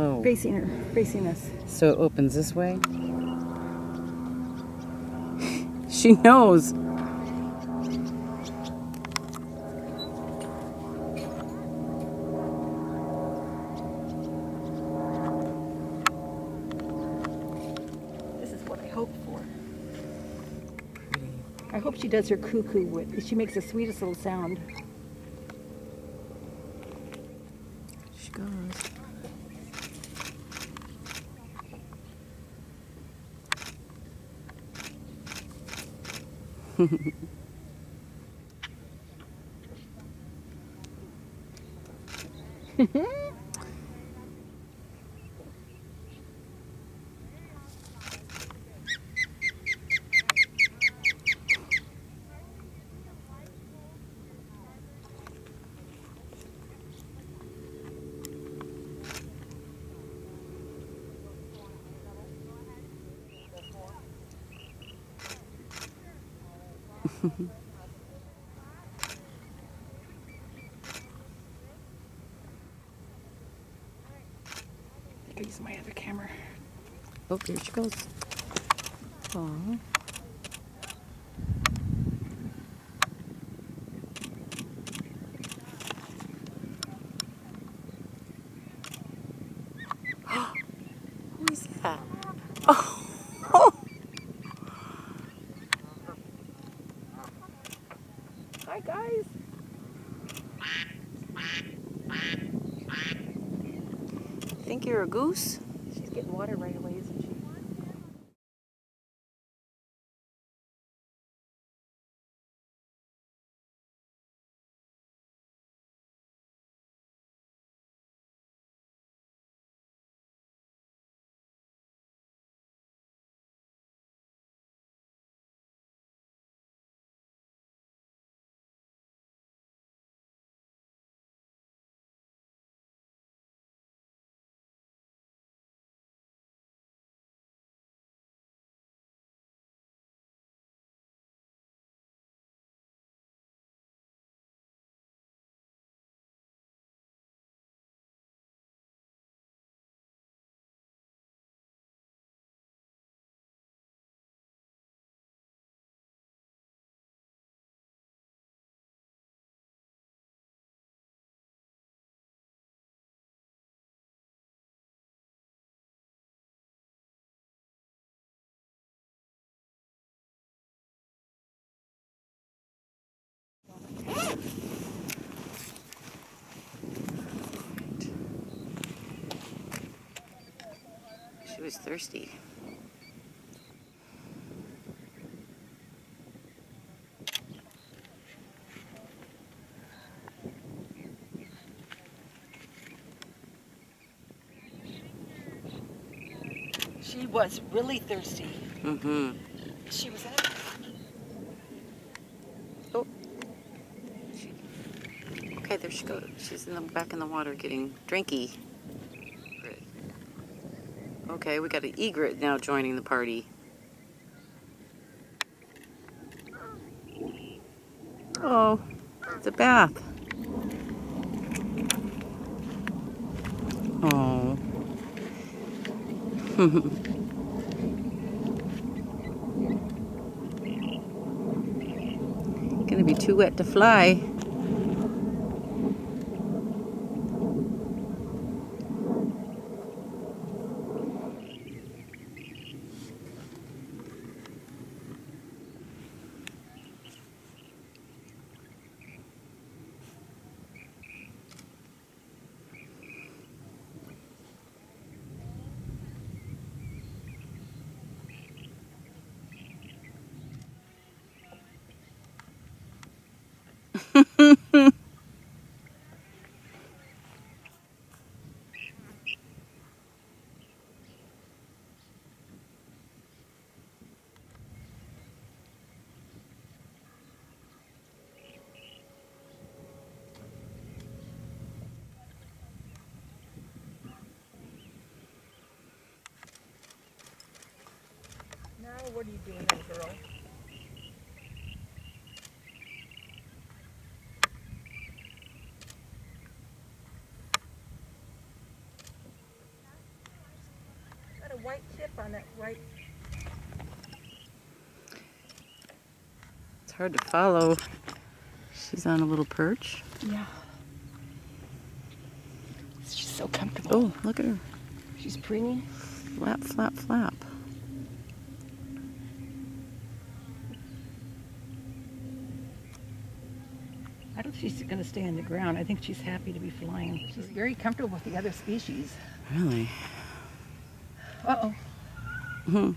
Oh. Facing her, facing us. So it opens this way? she knows. This is what I hope for. I hope she does her cuckoo with. She makes the sweetest little sound. She goes. Hehehe I could use my other camera. Oh, here she goes. Aw. Think you're a goose? She's getting water right away, isn't she? Was thirsty. She was really thirsty. Mm-hmm. She was at Oh. She, okay, there she goes. She's in the back in the water getting drinky. Okay, we got an egret now joining the party. Oh, it's a bath. Oh. Gonna be too wet to fly. Now what are you doing, little girl? Got a white tip on that right. It's hard to follow. She's on a little perch. Yeah. She's so comfortable. Oh, look at her. She's pretty. Flap, flap, flap. I don't think she's going to stay on the ground. I think she's happy to be flying. She's very comfortable with the other species. Really? Uh oh. Hmm.